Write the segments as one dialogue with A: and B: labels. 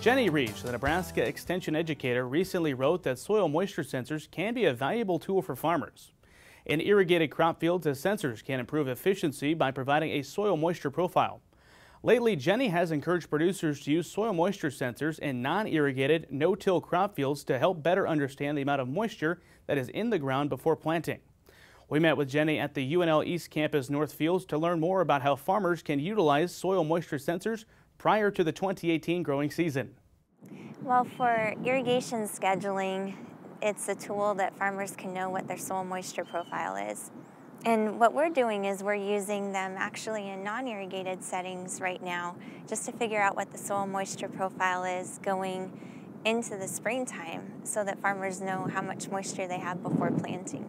A: Jenny Rees, the Nebraska Extension educator, recently wrote that soil moisture sensors can be a valuable tool for farmers. In irrigated crop fields, the sensors can improve efficiency by providing a soil moisture profile. Lately, Jenny has encouraged producers to use soil moisture sensors in non-irrigated, no-till crop fields to help better understand the amount of moisture that is in the ground before planting. We met with Jenny at the UNL East Campus North Fields to learn more about how farmers can utilize soil moisture sensors prior to the 2018 growing season.
B: Well, for irrigation scheduling, it's a tool that farmers can know what their soil moisture profile is. And what we're doing is we're using them actually in non-irrigated settings right now just to figure out what the soil moisture profile is going into the springtime so that farmers know how much moisture they have before planting.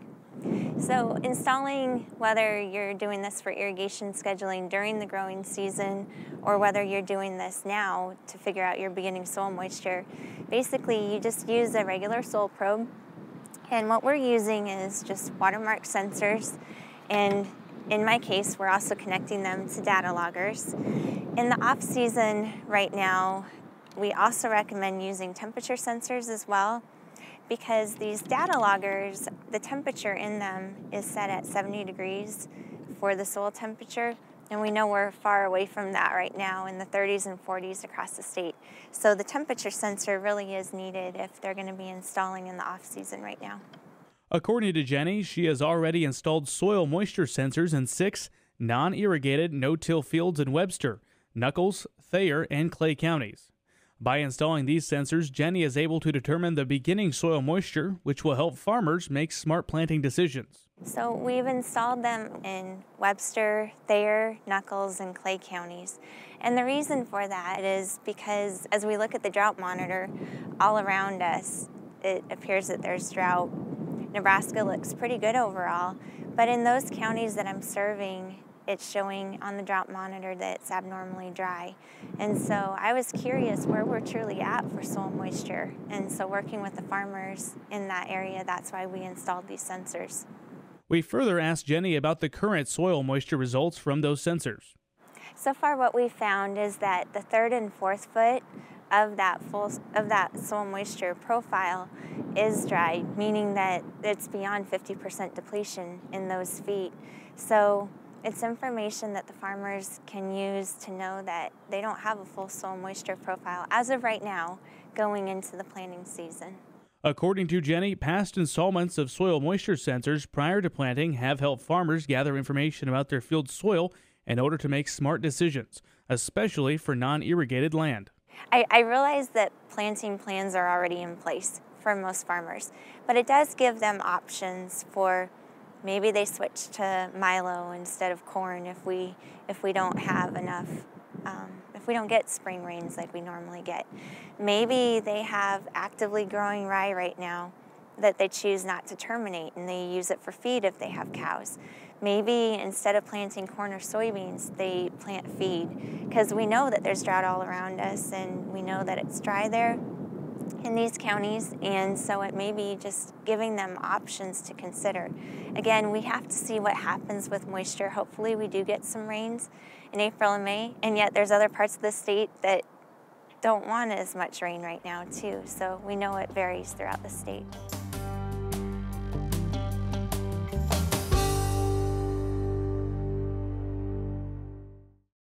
B: So installing, whether you're doing this for irrigation scheduling during the growing season or whether you're doing this now to figure out your beginning soil moisture, basically you just use a regular soil probe. And what we're using is just watermark sensors. And in my case, we're also connecting them to data loggers. In the off season right now, we also recommend using temperature sensors as well because these data loggers, the temperature in them is set at 70 degrees for the soil temperature. And we know we're far away from that right now in the 30s and 40s across the state. So the temperature sensor really is needed if they're going to be installing in the off season right now.
A: According to Jenny, she has already installed soil moisture sensors in six non irrigated no till fields in Webster, Nuckolls, Thayer, and Clay counties. By installing these sensors, Jenny is able to determine the beginning soil moisture, which will help farmers make smart planting decisions.
B: So we've installed them in Webster, Thayer, Nuckolls, and Clay counties. And the reason for that is because as we look at the drought monitor all around us, it appears that there's drought. Nebraska looks pretty good overall, but in those counties that I'm serving, it's showing on the drought monitor that it's abnormally dry. And so I was curious where we're truly at for soil moisture. And so working with the farmers in that area, that's why we installed these sensors.
A: We further asked Jenny about the current soil moisture results from those sensors.
B: So far what we found is that the third and fourth foot of that full of that soil moisture profile is dry, meaning that it's beyond 50% depletion in those feet. So it's information that the farmers can use to know that they don't have a full soil moisture profile as of right now going into the planting season.
A: According to Jenny, past installments of soil moisture sensors prior to planting have helped farmers gather information about their field soil in order to make smart decisions, especially for non irrigated land.
B: I, I realize that planting plans are already in place for most farmers, but it does give them options for Maybe they switch to milo instead of corn if we if we don't have enough um, if we don't get spring rains like we normally get. Maybe they have actively growing rye right now that they choose not to terminate and they use it for feed if they have cows. Maybe instead of planting corn or soybeans, they plant feed because we know that there's drought all around us and we know that it's dry there in these counties, and so it may be just giving them options to consider. Again, we have to see what happens with moisture. Hopefully, we do get some rains in April and May, and yet there's other parts of the state that don't want as much rain right now, too. So we know it varies throughout the state.